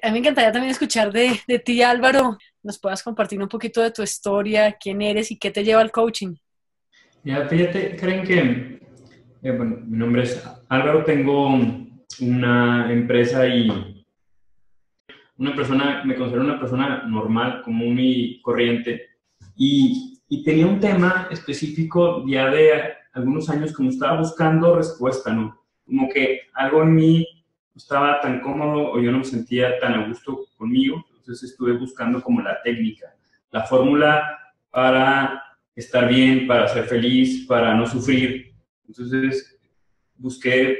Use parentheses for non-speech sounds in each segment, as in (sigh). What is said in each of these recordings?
A mí me encantaría también escuchar de, de ti, Álvaro. Nos puedas compartir un poquito de tu historia, quién eres y qué te lleva al coaching. Ya, fíjate, creen que, eh, bueno, mi nombre es Álvaro, tengo una empresa y una persona, me considero una persona normal, común y corriente. Y, y tenía un tema específico ya de algunos años como estaba buscando respuesta, ¿no? Como que algo en mí estaba tan cómodo o yo no me sentía tan a gusto conmigo, entonces estuve buscando como la técnica, la fórmula para estar bien, para ser feliz, para no sufrir. Entonces busqué,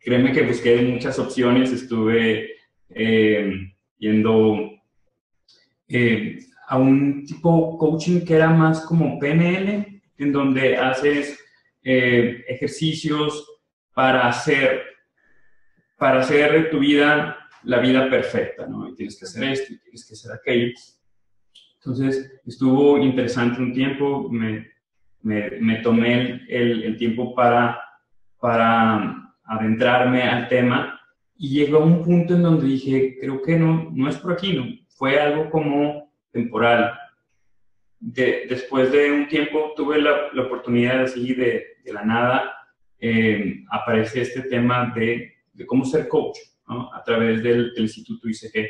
créeme que busqué muchas opciones, estuve eh, yendo eh, a un tipo coaching que era más como PNL, en donde haces eh, ejercicios para hacer, para hacer tu vida la vida perfecta, ¿no? Y tienes que hacer esto, y tienes que hacer aquello. Entonces, estuvo interesante un tiempo, me, me, tomé el, el, tiempo para, para adentrarme al tema y llegó a un punto en donde dije, creo que no, no es por aquí, no. Fue algo como temporal. De, después de un tiempo tuve la, la oportunidad así de, de la nada, eh, aparece este tema de, de cómo ser coach ¿no? a través del, del Instituto ICG.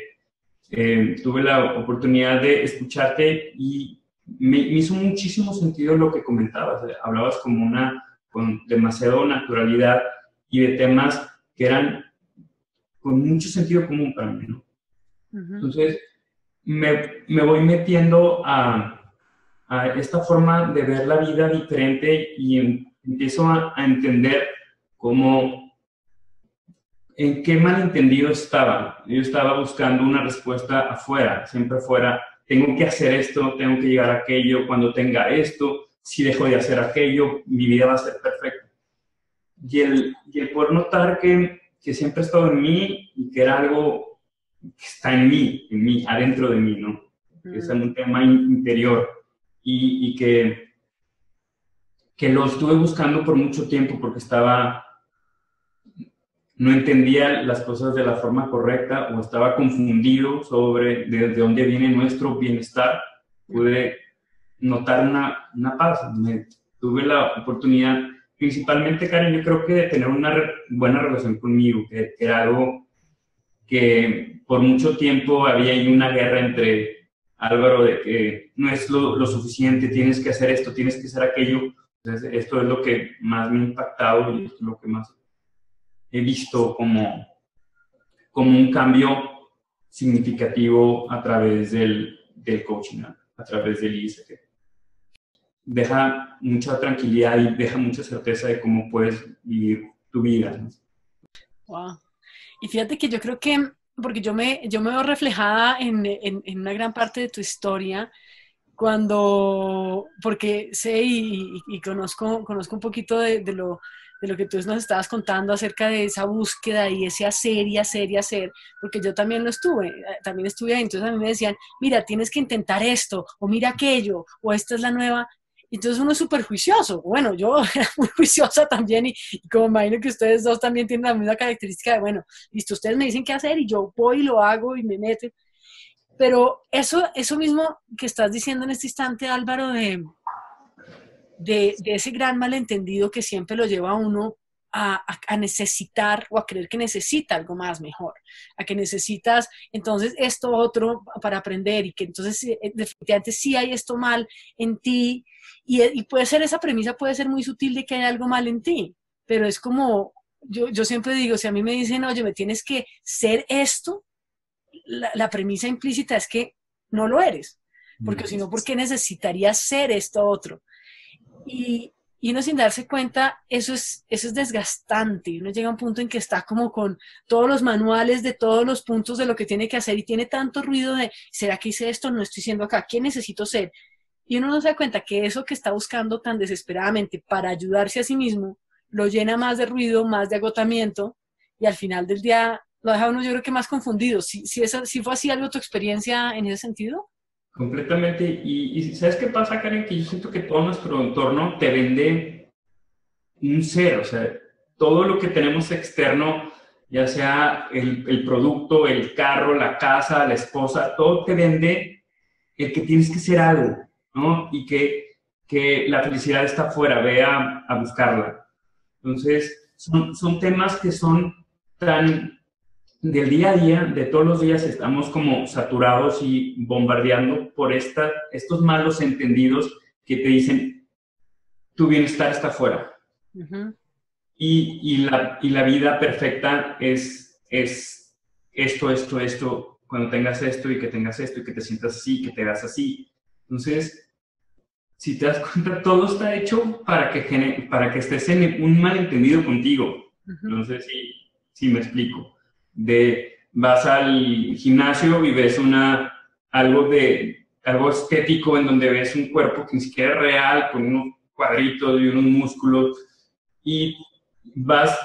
Eh, tuve la oportunidad de escucharte y me, me, hizo muchísimo sentido lo que comentabas. Hablabas como una, con demasiado naturalidad y de temas que eran con mucho sentido común para mí, ¿no? Uh -huh. Entonces, me, me, voy metiendo a, a, esta forma de ver la vida diferente y empiezo a, a entender cómo en qué malentendido estaba. Yo estaba buscando una respuesta afuera, siempre fuera, tengo que hacer esto, tengo que llegar a aquello, cuando tenga esto, si dejo de hacer aquello, mi vida va a ser perfecta. Y el, y el poder notar que, que siempre ha estado en mí y que era algo que está en mí, en mí, adentro de mí, ¿no? Que es un tema interior y, y que, que lo estuve buscando por mucho tiempo porque estaba no entendía las cosas de la forma correcta o estaba confundido sobre de, de dónde viene nuestro bienestar, pude notar una, una paz. Tuve la oportunidad, principalmente, Karen, yo creo que de tener una buena relación conmigo, que, que, era algo que por mucho tiempo había una guerra entre Álvaro de que no es lo, suficiente, tienes que hacer esto, tienes que hacer aquello. Esto es lo que más me ha impactado y es lo que más he visto como, como un cambio significativo a través del, del coaching, a través del ISG. Deja mucha tranquilidad y deja mucha certeza de cómo puedes vivir tu vida. ¿no? Wow. Y fíjate que yo creo que, porque yo me, yo me veo reflejada en, en, en una gran parte de tu historia, cuando, porque sé y, y, y conozco, conozco un poquito de, de, lo, de lo que tú nos estabas contando acerca de esa búsqueda y ese hacer y hacer y hacer, porque yo también lo estuve, también estuve ahí, entonces a mí me decían, mira, tienes que intentar esto, o mira aquello, o esta es la nueva, entonces uno es súper juicioso, bueno, yo (laughs) era muy juiciosa también y, y, como imagino que ustedes dos también tienen la misma característica de, bueno, listo, ustedes me dicen qué hacer y yo voy y lo hago y me meto, pero eso, eso mismo que estás diciendo en este instante, Álvaro, de, de, de ese gran malentendido que siempre lo lleva a uno a, necesitar o a creer que necesita algo más mejor, a que necesitas entonces esto otro para aprender y que entonces eh, definitivamente sí hay esto mal en ti y, y puede ser esa premisa, puede ser muy sutil de que hay algo mal en ti, pero es como, yo, yo siempre digo, si a mí me dicen, oye, me tienes que ser esto, la, la premisa implícita es que no lo eres, porque mm. si no, ¿por qué necesitarías ser esto otro? Y, y, uno sin darse cuenta, eso es, eso es desgastante. Uno llega a un punto en que está como con todos los manuales de todos los puntos de lo que tiene que hacer y tiene tanto ruido de, ¿será que hice esto? No estoy siendo acá. ¿Quién necesito ser? Y uno no se da cuenta que eso que está buscando tan desesperadamente para ayudarse a sí mismo, lo llena más de ruido, más de agotamiento y al final del día lo deja uno yo creo que más confundido. Si, si, esa, si fue así algo tu experiencia en ese sentido. Completamente. Y, y, ¿sabes qué pasa, Karen? Que yo siento que todo nuestro entorno te vende un ser. O sea, todo lo que tenemos externo ya sea el, producto, el carro, la casa, la esposa, todo te vende el que tienes que ser algo, ¿no? Y que, que la felicidad está afuera, ve a, a buscarla. Entonces, son, son temas que son tan del día a día, de todos los días, estamos como saturados y bombardeando por esta, estos malos entendidos que te dicen, tu bienestar está afuera. y, y, la, y, la, vida perfecta es, es esto, esto, esto, cuando tengas esto y que tengas esto y que te sientas así, que te veas así. Entonces, si te das cuenta, todo está hecho para que, para que estés en un malentendido contigo. No sé si, si me explico. De vas al gimnasio y ves una, algo, de, algo estético en donde ves un cuerpo que ni siquiera es real, con unos cuadritos y unos músculos, y vas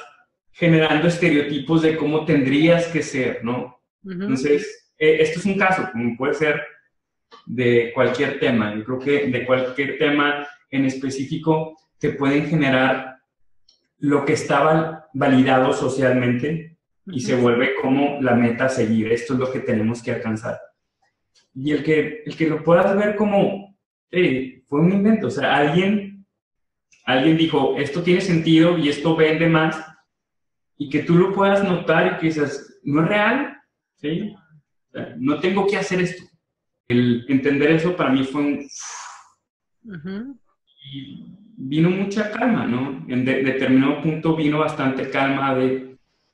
generando estereotipos de cómo tendrías que ser, ¿no? Entonces, eh, esto es un caso, como puede ser de cualquier tema. Yo creo que de cualquier tema en específico te pueden generar lo que estaba validado socialmente y se vuelve como la meta a seguir. Esto es lo que tenemos que alcanzar. Y el que, el que lo puedas ver como, fue un invento, o sea, alguien, alguien dijo, esto tiene sentido y esto vende más, y que tú lo puedas notar y que dices, no es real, ¿sí? no tengo que hacer esto el entender eso para mí fue un... Y vino mucha calma, ¿no? En determinado punto vino bastante calma de,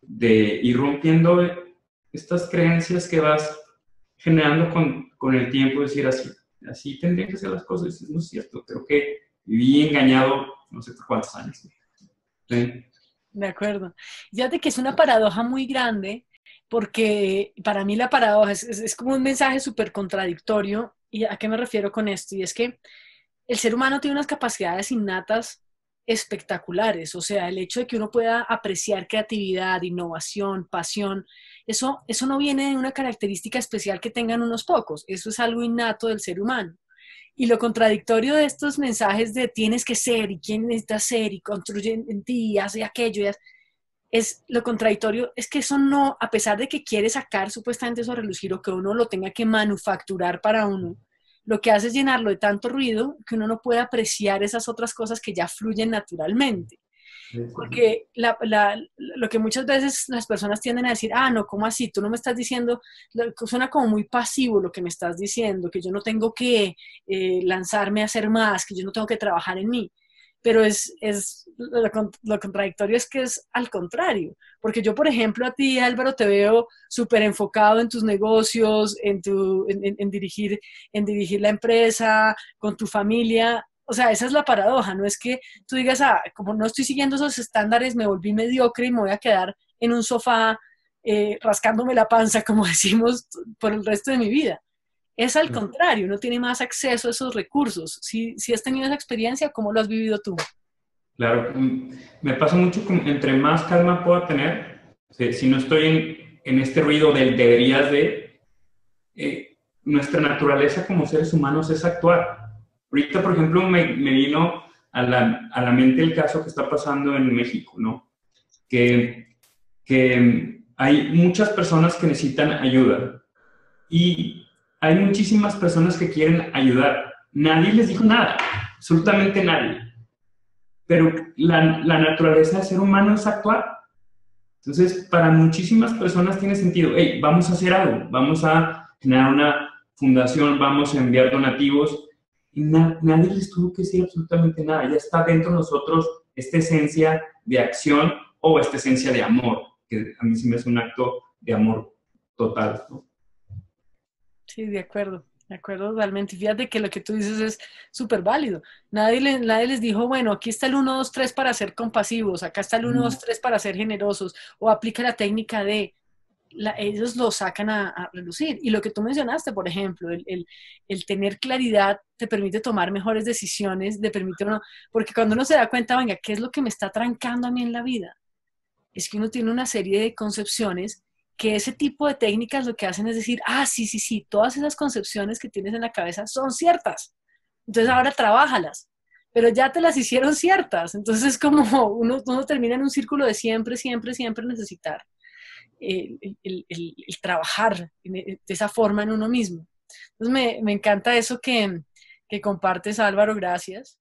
de ir rompiendo estas creencias que vas generando con, con el tiempo, decir así, así tendrían que ser las cosas, no es cierto, creo que viví engañado no sé cuántos años. De acuerdo. Fíjate que es una paradoja muy grande porque para mí la paradoja es, como un mensaje súper contradictorio. ¿Y a qué me refiero con esto? Y es que el ser humano tiene unas capacidades innatas espectaculares, o sea, el hecho de que uno pueda apreciar creatividad, innovación, pasión, eso, eso no viene de una característica especial que tengan unos pocos, eso es algo innato del ser humano. Y lo contradictorio de estos mensajes de tienes que ser y quién necesitas ser y construye en ti y hace aquello, y es lo contradictorio, es que eso no, a pesar de que quiere sacar supuestamente eso a relucir o que uno lo tenga que manufacturar para uno, lo que hace es llenarlo de tanto ruido que uno no puede apreciar esas otras cosas que ya fluyen naturalmente. Porque lo que muchas veces las personas tienden a decir, ah, no, ¿cómo así? Tú no me estás diciendo, suena como muy pasivo lo que me estás diciendo, que yo no tengo que eh, lanzarme a hacer más, que yo no tengo que trabajar en mí pero es, es lo, contradictorio es que es al contrario, porque yo, por ejemplo, a ti, Álvaro, te veo súper enfocado en tus negocios, en, tu, en, dirigir, en dirigir la empresa, con tu familia. O sea, esa es la paradoja, no es que tú digas, ah, como no estoy siguiendo esos estándares, me volví mediocre y me voy a quedar en un sofá eh, rascándome la panza, (laughs) como decimos, por el resto de mi vida. Es al contrario, no tiene más acceso a esos recursos. Si, si has tenido esa experiencia, ¿cómo lo has vivido tú? Claro, mm, me pasa mucho que entre más calma pueda tener, si no estoy en, en este ruido del deberías de, eh, nuestra naturaleza como seres humanos es actuar. Ahorita, por ejemplo, me, me vino a la, a la, mente el caso que está pasando en México, ¿no? Que, que hay muchas personas que necesitan ayuda y hay muchísimas personas que quieren ayudar. Nadie les dijo nada, absolutamente nadie. Pero la, naturaleza del ser humano es actuar. Entonces, para muchísimas personas tiene sentido, hey, vamos a hacer algo, vamos a generar una fundación, vamos a enviar donativos. Y nadie les tuvo que decir absolutamente nada. Ya está dentro de nosotros esta esencia de acción o esta esencia de amor, que a mí sí me es un acto de amor total. ¿no? Sí, de acuerdo, de acuerdo totalmente. Fíjate que lo que tú dices es súper válido. Nadie, nadie les dijo, bueno, aquí está el 1, 2, 3 para ser compasivos, acá está el 1, 2, 3 para ser generosos, o aplica la técnica de, ellos lo sacan a, relucir. Y lo que tú mencionaste, por ejemplo, el, el, el, tener claridad te permite tomar mejores decisiones, te permite uno, porque cuando uno se da cuenta, venga, ¿qué es lo que me está trancando a mí en la vida? Es que uno tiene una serie de concepciones que ese tipo de técnicas lo que hacen es decir, ah, sí, sí, sí, todas esas concepciones que tienes en la cabeza son ciertas. Entonces ahora trabájalas, pero ya te las hicieron ciertas. Entonces es como uno, uno termina en un círculo de siempre, siempre, siempre necesitar. el, trabajar de esa forma en uno mismo. Entonces me, encanta eso que, que compartes, Álvaro, gracias.